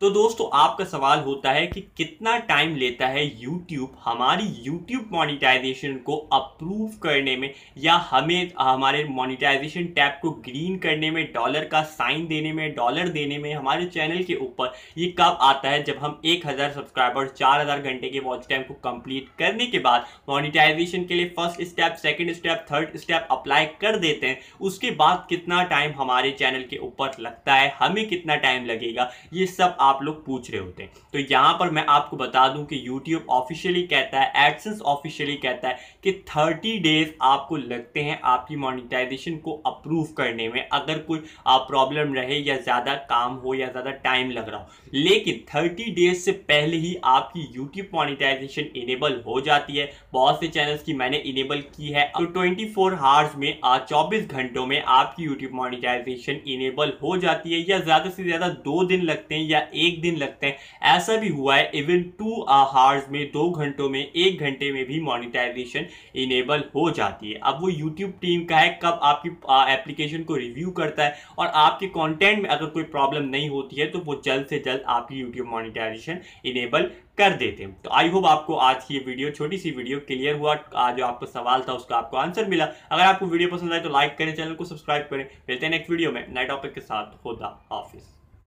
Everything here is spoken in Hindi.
तो दोस्तों, आपका सवाल होता है कि कितना टाइम लेता है YouTube हमारी YouTube मोनिटाइजेशन को अप्रूव करने में या हमें, हमारे मोनिटाइजेशन टैब को ग्रीन करने में डॉलर का साइन देने में डॉलर देने में, हमारे चैनल के ऊपर ये कब आता है? जब हम 1000 सब्सक्राइबर 4000 घंटे के वॉच टाइम को कंप्लीट करने के बाद मोनिटाइजेशन के लिए first step second step third step apply कर देते हैं, उसके बाद कितना टाइम हमारे चैनल के ऊपर लगता है? हमें कितना टाइम लगेगा? ये सब आप लोग पूछ रहे होते हैं। तो यहाँ पर मैं आपको बता दूँ कि YouTube ऑफिशियली कहता है एडसेंस ऑफिशियली कहता है कि 30 डेज़ आपको लगते हैं आपकी मोनिटाइजेशन को अप्रूव करने में, अगर कोई प्रॉब्लम रहे या ज़्यादा काम हो या ज़्यादा टाइम लग रहा हो। लेकिन 30 डेज़ से पहले ही आपकी YouTube मोनिटाइजेशन इनेबल हो जाती है। बहुत से चैनल्स की मैंने इनेबल की है। तो 24 फोर में चौबीस घंटों में आपकी YouTube मोनिटाइजेशन इनेबल हो जाती है या ज़्यादा से ज़्यादा दो दिन लगते हैं या एक दिन लगते हैं। ऐसा भी हुआ है इवन टू आवर्स में, दो घंटों में, एक घंटे में भी मोनिटाइजेशन इनेबल हो जाती है। अब वो यूट्यूब टीम का है, कब आपकी एप्लीकेशन को रिव्यू करता है और आपके कंटेंट में अगर कोई प्रॉब्लम नहीं होती है तो वो जल्द से जल्द आपकी यूट्यूब मोनिटाइजेशन इनेबल कर देते हैं। तो आई होप आपको आज की ये वीडियो छोटी सी वीडियो क्लियर हुआ। आज जो आपको सवाल था, उसका आपको आंसर मिला। अगर आपको वीडियो पसंद आए तो लाइक करें, चैनल को सब्सक्राइब करें। मिलते हैं नेक्स्ट वीडियो में। नए टॉपिक के साथ, खुदा हाफिज़।